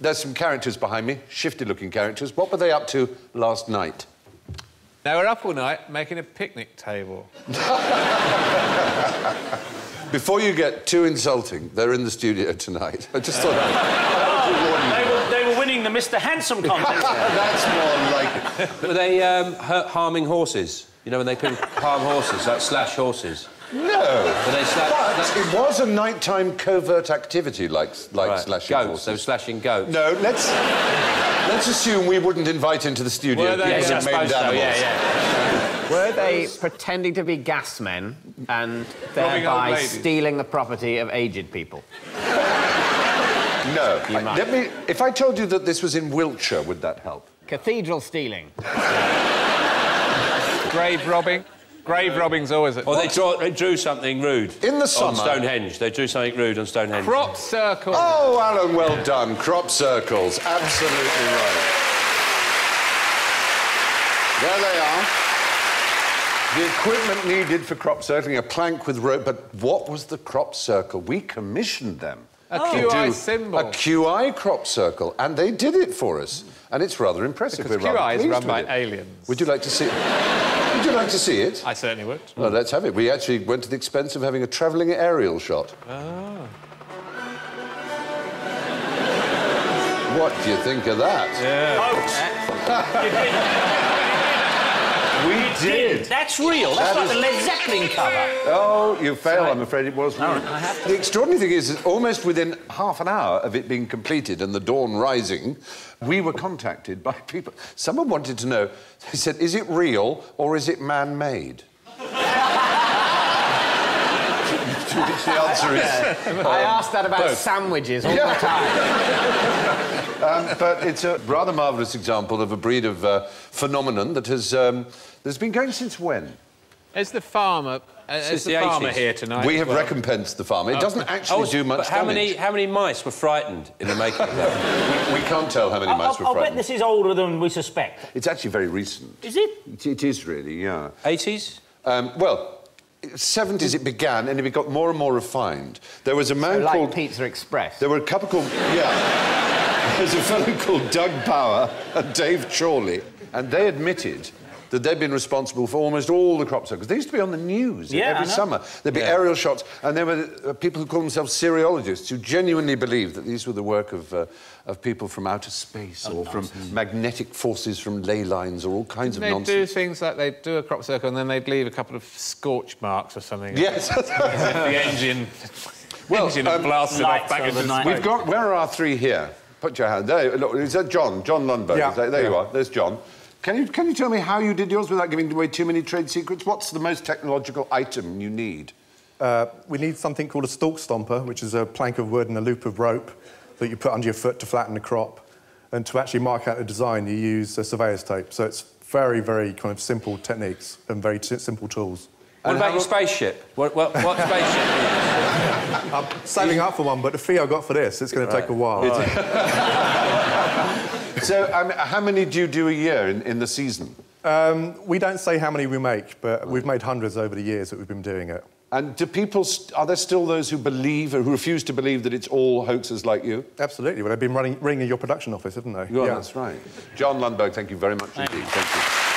there's some characters behind me, shifty-looking characters. What were they up to last night? They were up all night making a picnic table. Before you get too insulting, they're in the studio tonight. I just thought I'd... They were, they were winning the Mr. Handsome contest. That's more like it. Were they um, hurt harming horses? You know, when they can harm horses, like slash horses? No. But they sla- But sla- it was a nighttime covert activity like, like Right, slashing goats. horses. They were slashing goats. No, let's let's assume we wouldn't invite into the studio Were they? people Yes, who I maimed suppose so, yeah, yeah. Were they pretending to be gas men and thereby stealing the property of aged people? No. You I- might. let me. If I told you that this was in Wiltshire, would that help? Cathedral stealing. Grave robbing. Grave uh, robbing's always a... Or they, draw, they drew something rude. In the On summer- Stonehenge. They drew something rude on Stonehenge. Crop circles. Oh, Alan, well done. Crop circles. Absolutely right. There they are. The equipment needed for crop circling, a plank with rope. But what was the crop circle? We commissioned them. A to QI do symbol. A QI crop circle, and they did it for us. And it's rather impressive. Because We're rather QI is run by it. aliens. Would you like to see it? Would you like to see it? I certainly would. Well, let's have it. We actually went to the expense of having a travelling aerial shot. Ah. What do you think of that? We did. That's real. That's That like is- the Led Zeppelin cover. Oh, you fail. I'm afraid it was real. The extraordinary thing is, that almost within half an hour of it being completed and the dawn rising, we were contacted by people. Someone wanted to know. They said, "Is it real or is it man-made?" To which the answer is. I asked that about sandwiches all the time. Um, but it's a rather marvellous example of a breed of uh, phenomenon that has um, that's been going since when? Is the farmer... Uh, is the, the farmer 80s. here tonight? we have well? recompensed the farmer. It doesn't actually Oh, do much but how damage. many, how many mice were frightened in the making of that? We can't tell how many I'll, mice were I'll bet this is older than we suspect. It's actually very recent. Is it? It, it is really, yeah. 80s? Um, well, 70s it began and it got more and more refined. There was a man like called... Pizza Express. There were a couple called... Yeah. There's a fellow called Doug Bower and Dave Chorley, and they admitted that they'd been responsible for almost all the crop circles. They used to be on the news Yeah, every summer. There'd be Yeah. aerial shots, and there were uh, people who called themselves cerealogists who genuinely believed that these were the work of, uh, of people from outer space or from magnetic forces from ley lines or all kinds of nonsense. They'd of do things like they'd do a crop circle and then they'd leave a couple of scorch marks or something. Yes. the engine... Well, engine had um, blasted off back over into night. We've got. Where are our three here? Put your hand there. Look, is that John? John Lundberg. Yeah, Is that- there you are. There's John. Can you can you tell me how you did yours without giving away too many trade secrets? What's the most technological item you need? Uh, we need something called a stalk stomper, which is a plank of wood and a loop of rope that you put under your foot to flatten the crop. And to actually mark out the design, you use a surveyor's tape. So it's very, very kind of simple techniques and very t- simple tools. What And about your spaceship? What, what, what spaceship? I'm saving up for one, but the fee I got for this, it's going to take a while. So, um, how many do you do a year in, in the season? Um, we don't say how many we make, but we've made hundreds over the years that we've been doing it. And do people? St- are there still those who believe, or who refuse to believe that it's all hoaxes like you? Absolutely. Well, they've been running, ringing your production office, haven't they? Yeah, that's right. John Lundberg, thank you very much indeed. Thank you.